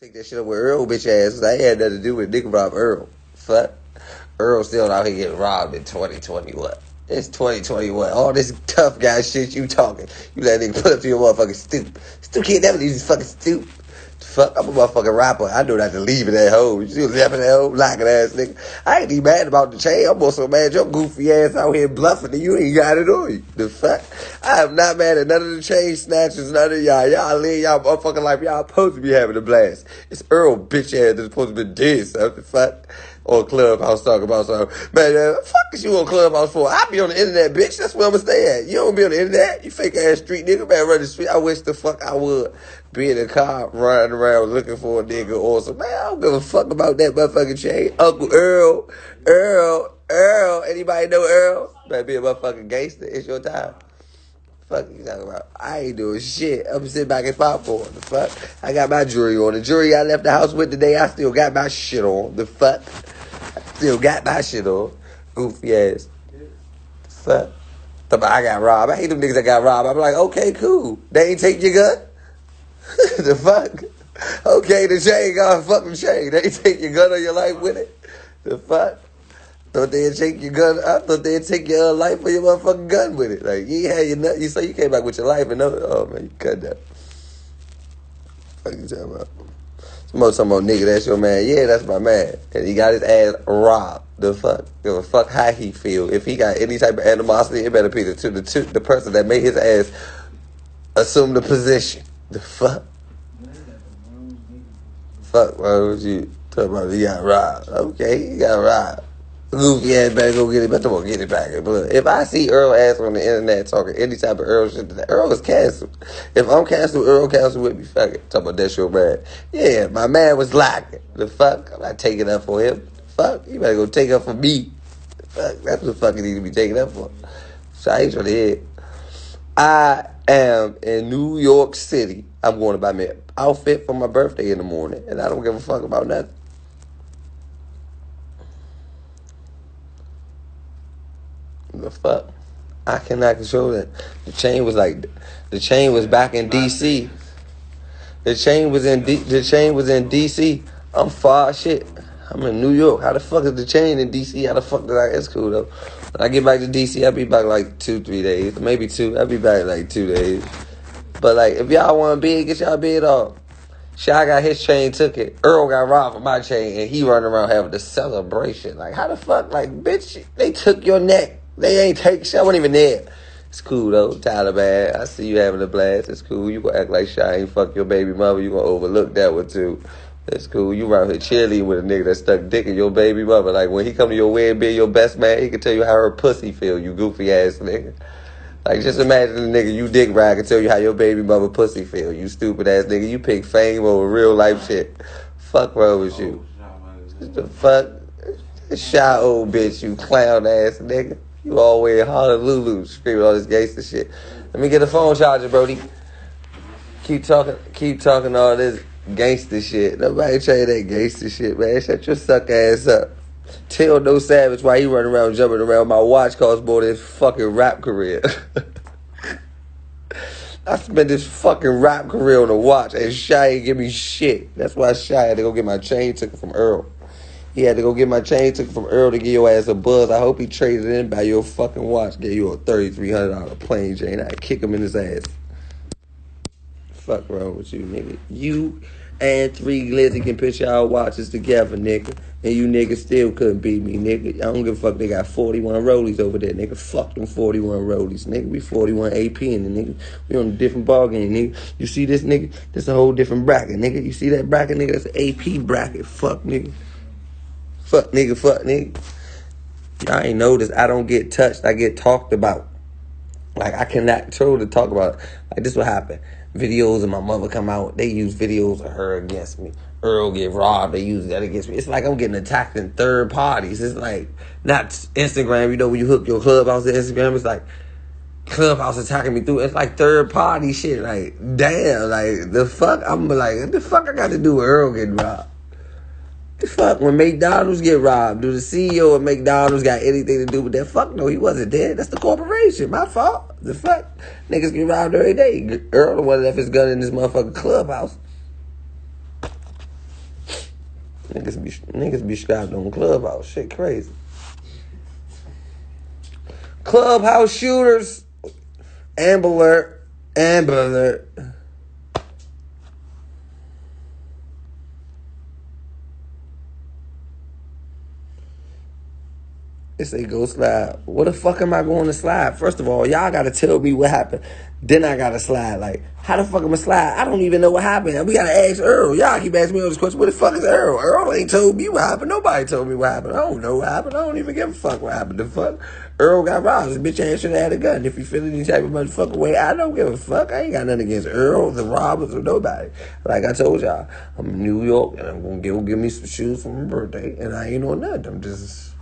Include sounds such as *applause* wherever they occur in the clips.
Take that shit up with Earl bitch ass. I had nothing to do with nigga rob Earl. Fuck. Earl still out here getting robbed in 2021. It's 2021. All this tough guy shit you talking. You let nigga put up to your motherfucking stoop. Stoop can't never leave fucking stoop. Fuck, I'm a motherfucking rapper. I know not to leave it at home. You was left that home, locking ass nigga. I ain't even mad about the chain. I'm also mad your goofy ass out here bluffing and you ain't got it on you. The fuck? I am not mad at none of the chain snatchers, none of y'all. Y'all live y'all motherfucking life. Y'all supposed to be having a blast. It's Earl bitch ass that's supposed to be dead, so the fuck? On Clubhouse talking about something. Man, man, fuck is you on Clubhouse for? I be on the internet, bitch. That's where I'm gonna stay at. You don't be on the internet. You fake ass street nigga, man, run the street. I wish the fuck I would be in a car running around looking for a nigga or something. Man, I don't give a fuck about that motherfucking chain. Uncle Earl, Earl, Earl. Anybody know Earl? Better be a motherfucking gangster. It's your time. Fuck you talking about? I ain't doing shit. I'm sitting back and popcorn. The fuck? I got my jewelry on. The jewelry I left the house with today, I still got my shit on. The fuck? Still got my shit on. Goofy ass. Fuck. I got robbed. I hate them niggas that got robbed. I'm like, okay, cool. They ain't take your gun? *laughs* the fuck? Okay, the chain got fucking chain. They ain't take your gun or your life with it? The fuck? Thought they'd take your gun. I thought they'd take your life or your motherfucking gun with it. Like yeah you had your nut. You say you came back with your life and no. Oh man, you cut that. What you talking about? Some more talking about nigga, that's your man. Yeah, that's my man. And he got his ass robbed. The fuck? A fuck how he feel. If he got any type of animosity, it better be the to the to the person that made his ass assume the position. The fuck? Fuck, why would you talk about he got robbed? Okay, he got robbed. Goofy ass better go get it, but don't get it back. If I see Earl ass on the internet talking any type of Earl shit, Earl is canceled. If I'm canceled, Earl canceled with me. Fuck it. Talk about that shit, man. Yeah, my man was lacking. The fuck? I'm not taking up for him. Fuck, you better go take up for me. Fuck, that's what the fuck you need to be taking up for. So I ain't trying to hear. I am in New York City. I'm going to buy me an outfit for my birthday in the morning, and I don't give a fuck about nothing. The fuck? I cannot control that. The chain was like, the chain was back in D.C. The chain was in D, the chain was in D.C. I'm far shit. I'm in New York. How the fuck is the chain in D.C.? How the fuck did I? It's cool though. When I get back to D.C., I'll be back like two, three days, maybe two. I'll be back like two days. But like, if y'all want to bid, get y'all bid off. Shy got his chain, took it. Earl got robbed for my chain, and he running around having the celebration. Like, how the fuck? Like, bitch, they took your neck. They ain't take shit. I wasn't even there. It's cool though, Taliban. I see you having a blast. It's cool. You gonna act like Shy ain't fuck your baby mother. You gonna overlook that one too. That's cool. You around here cheerleading with a nigga that stuck dick in your baby mother. Like when he come to your wedding, being your best man, he can tell you how her pussy feel. You goofy ass nigga. Like just imagine the nigga you dick ride can tell you how your baby mother pussy feel. You stupid ass nigga. You pick fame over real life shit. Fuck wrong with you? What the fuck? Shy old bitch, you clown ass nigga. You always Honolulu screaming all this gangster shit. Let me get a phone charger, Brody. Keep talking, keep talking all this gangster shit. Nobody tell that gangster shit, man. Shut your suck ass up. Tell no savage why he running around jumping around. My watch costs more than his fucking rap career. *laughs* I spent this fucking rap career on a watch and Shy ain't give me shit. That's why Shy had to go get my chain took from Earl. He had to go get my chain took it from Earl to give your ass a buzz. I hope he traded in by your fucking watch, gave you a thirty three hundred dollar plane chain. I'd kick him in his ass. Fuck wrong with you, nigga. You and three glizzy can put y'all watches together, nigga. And you niggas still couldn't beat me, nigga. I don't give a fuck. They got 41 rollies over there, nigga. Fuck them 41 rollies, nigga. We 41 AP in the nigga. We on a different ball game, nigga. You see this, nigga? This a whole different bracket, nigga. You see that bracket, nigga? That's an AP bracket. Fuck, nigga. Fuck, nigga. Fuck, nigga. Y'all ain't noticed. I don't get touched. I get talked about. Like, I cannot control to talk about it. Like, this what happened videos of my mother come out, they use videos of her against me. Earl get robbed, they use that against me. It's like I'm getting attacked in third parties. It's like not Instagram, you know, when you hook your clubhouse to Instagram, it's like clubhouse attacking me through. It's like third party shit. Like, damn, like the fuck I'm like, the fuck I got to do with Earl getting robbed? The fuck when McDonald's get robbed? Do the CEO of McDonald's got anything to do with that? Fuck no, he wasn't dead. That's the corporation. My fault. The fuck? Niggas get robbed every day. Earl the one left his gun in this motherfucking clubhouse. Niggas be niggas be strapped on clubhouse. Shit crazy. Clubhouse shooters. Amber alert. Amber alert. They say go slide. What the fuck am I going to slide? First of all, y'all gotta tell me what happened. Then I gotta slide. Like, how the fuck am I slide? I don't even know what happened. We gotta ask Earl. Y'all keep asking me all this question. What the fuck is Earl? Earl ain't told me what happened. Nobody told me what happened. I don't know what happened. I don't even give a fuck what happened. The fuck? Earl got robbed. This bitch ass should have had a gun. If you feel any type of motherfucking way, I don't give a fuck. I ain't got nothing against Earl, the robbers, or nobody. Like I told y'all, I'm in New York and I'm gonna give, give me some shoes for my birthday, and I ain't on nothing. I'm just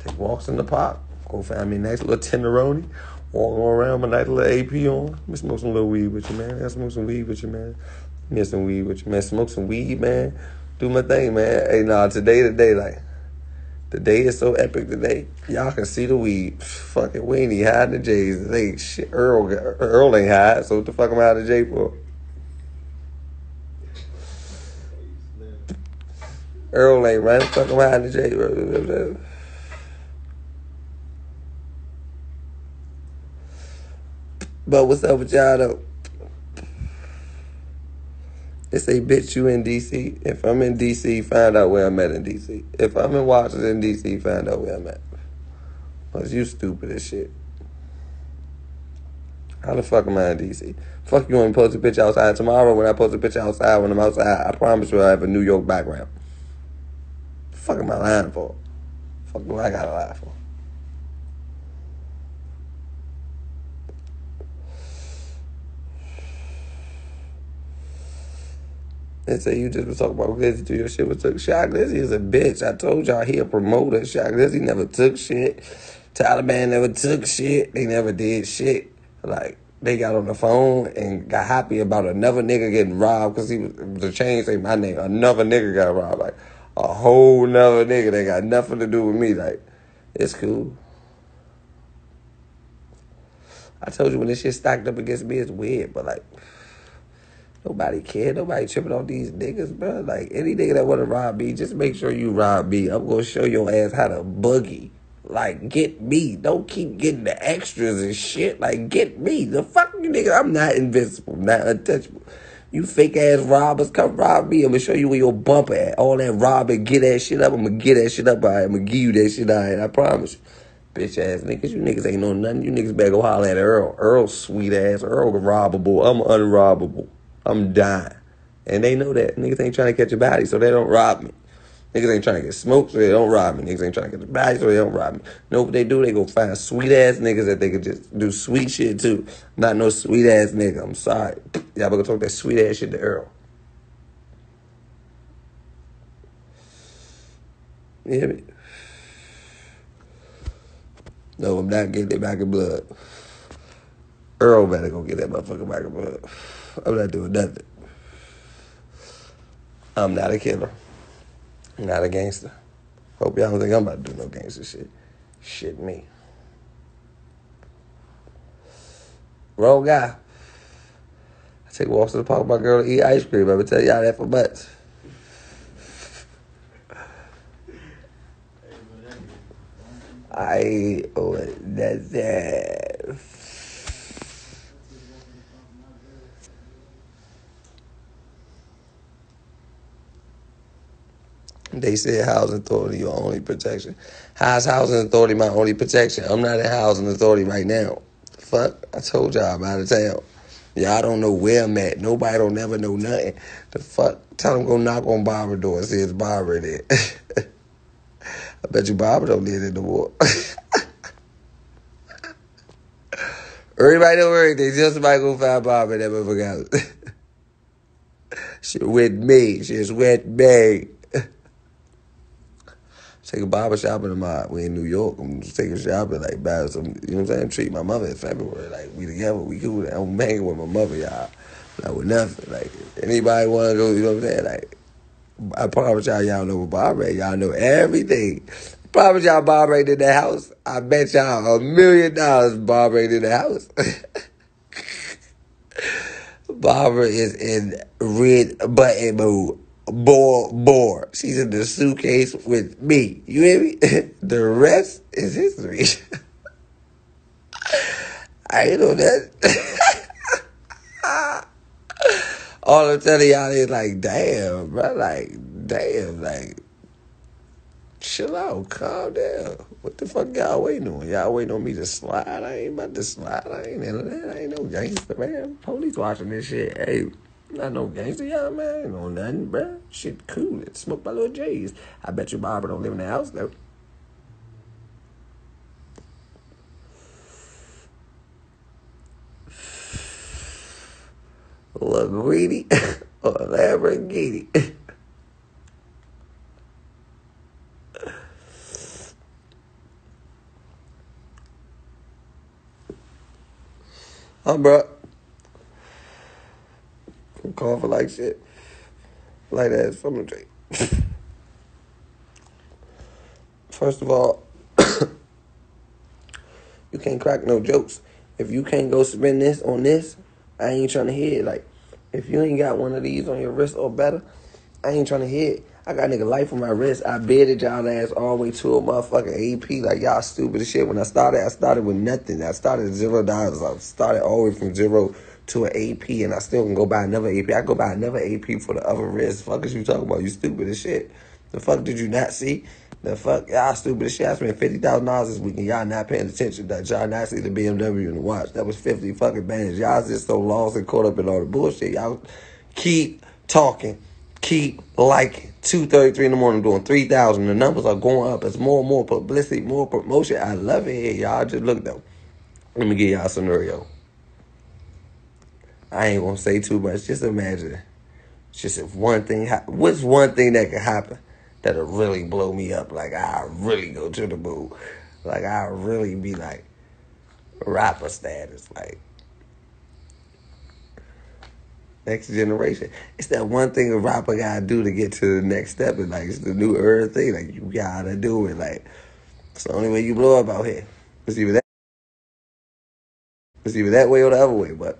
take walks in the park. Go find me a nice little tenderoni. Walk around with my nice little AP on. Let me smoke some little weed with you, man. I smoke some weed with you, man. Get some weed with you, man. Smoke some weed, man. Do my thing, man. Hey, nah, today, today, like, the day is so epic today. Y'all can see the weed. Fucking, we ain't even hiding the J's. They shit. Earl, Earl ain't hide, so what the fuck am I hiding the J for? Earl ain't running. Fuck am I hiding the J? But what's up with y'all though? They say, bitch, you in DC. If I'm in DC, find out where I'm at in DC. If I'm in Washington, DC, find out where I'm at. Cause you stupid as shit. How the fuck am I in DC? Fuck you to post a picture outside tomorrow when I post a picture outside when I'm outside. I promise you I have a New York background. The fuck am I lying for? Fuck do I gotta lie for? And say you just was talking about Glizzy to your shit was took shot. Glizzy is a bitch. I told y'all he a promoter. Shot Glizzy never took shit. Taliban never took shit. They never did shit. Like they got on the phone and got happy about another nigga getting robbed because he was the chain say my name. Another nigga got robbed. Like a whole nother nigga that got nothing to do with me. Like it's cool. I told you when this shit stacked up against me, it's weird, but like. Nobody care. Nobody tripping on these niggas, bro. Like any nigga that want to rob me, just make sure you rob me. I'm gonna show your ass how to boogie. Like get me. Don't keep getting the extras and shit. Like get me. The fuck you nigga. I'm not invincible. Not untouchable. You fake ass robbers, come rob me. I'm gonna show you where your bumper at. All that robbing, get that shit up. I'm gonna get that shit up. Right? I'm gonna give you that shit. Right? I promise you. Bitch ass niggas, you niggas ain't know nothing. You niggas better go holler at Earl. Earl sweet ass. Earl robbable. I'm unrobbable. I'm dying. And they know that. Niggas ain't trying to catch a body, so they don't rob me. Niggas ain't trying to get smoked, so they don't rob me. Niggas ain't trying to get a body, so they don't rob me. Know what they do? They go find sweet ass niggas that they could just do sweet shit too. Not no sweet ass nigga. I'm sorry. Y'all gonna talk that sweet ass shit to Earl. Me? No, I'm not getting it back in blood. Earl better go get that motherfucker back in blood. I'm not doing nothing. I'm not a killer. Not a gangster. Hope y'all don't think I'm about to do no gangster shit. Shit me. Wrong guy. I take walks to the park with my girl to eat ice cream. I've been telling y'all that for months. I oh that's that. They said housing authority your only protection. How's housing authority my only protection? I'm not in housing authority right now. Fuck, I told y'all I'm out of town. Y'all don't know where I'm at. Nobody don't never know nothing. The fuck? Tell them go knock on Barbara door and see if Barbara there. *laughs* I bet you Barbara don't live in the war. Everybody don't worry. They just might go find Barbara that motherfucker *laughs* she with me. She's with me. Take a barber shopping tomorrow. We in New York. I'm just taking shopping, like buy some. You know what I'm saying? Treat my mother in February. Like we together, we cool. I'm hanging with my mother, y'all. Like with nothing. Like anybody want to go? You know what I'm saying? Like I promise y'all, y'all know what. Y'all know everything. Promise y'all, Barbara ain't in the house. I bet y'all a million dollars Barbara ain't in the house. *laughs* Barbara is in red button mode bore, bore. She's in the suitcase with me. You hear me? *laughs* the rest is history. *laughs* I know that. *laughs* All I'm telling y'all is like, damn, bro. Like, damn, like, chill out, calm down. What the fuck y'all waiting on? Y'all waiting on me to slide? I ain't about to slide. I ain't into that. I ain't no gangster, man. Police watching this shit. Hey, not no gangster, y'all, man. No nothing, bro. Shit cool. It smoke by little J's. I bet you Barbara don't live in the house, though. Greedy *laughs* or Lamborghini. *laughs* I'm bro. I'm coughing like shit. Like that summer drink. *laughs* First of all, *coughs* you can't crack no jokes. If you can't go spend this on this, I ain't trying to hear it. Like, if you ain't got one of these on your wrist or better, I ain't trying to hear it. I got nigga life on my wrist. I bedded y'all ass all the way to a motherfucking AP. Like y'all stupid as shit. When I started, I started with nothing. I started zero dollars. I started all the way from zero to an AP, and I still can go buy another AP. I go buy another AP for the other wrist. Fuck is you talking about? You stupid as shit. The fuck did you not see? The fuck y'all stupid as shit. I spent fifty thousand dollars this weekend. Y'all not paying attention. That y'all not see the BMW and the watch. That was fifty fucking bands. Y'all just so lost and caught up in all the bullshit. Y'all keep talking keep liking. 2.33 in the morning doing 3,000. The numbers are going up. It's more and more publicity, more promotion. I love it here, y'all. Just look, though. Let me give y'all a scenario. I ain't to say too much. Just imagine. Just if one thing, ha- what's one thing that could happen that'll really blow me up? Like, I really go to the moon. Like, I really be like, rapper status. Like, next generation. It's that one thing a rapper gotta do to get to the next step. And like it's the new earth thing. Like you gotta do it. Like it's the only way you blow up out here. It's either that it's either that way or the other way, but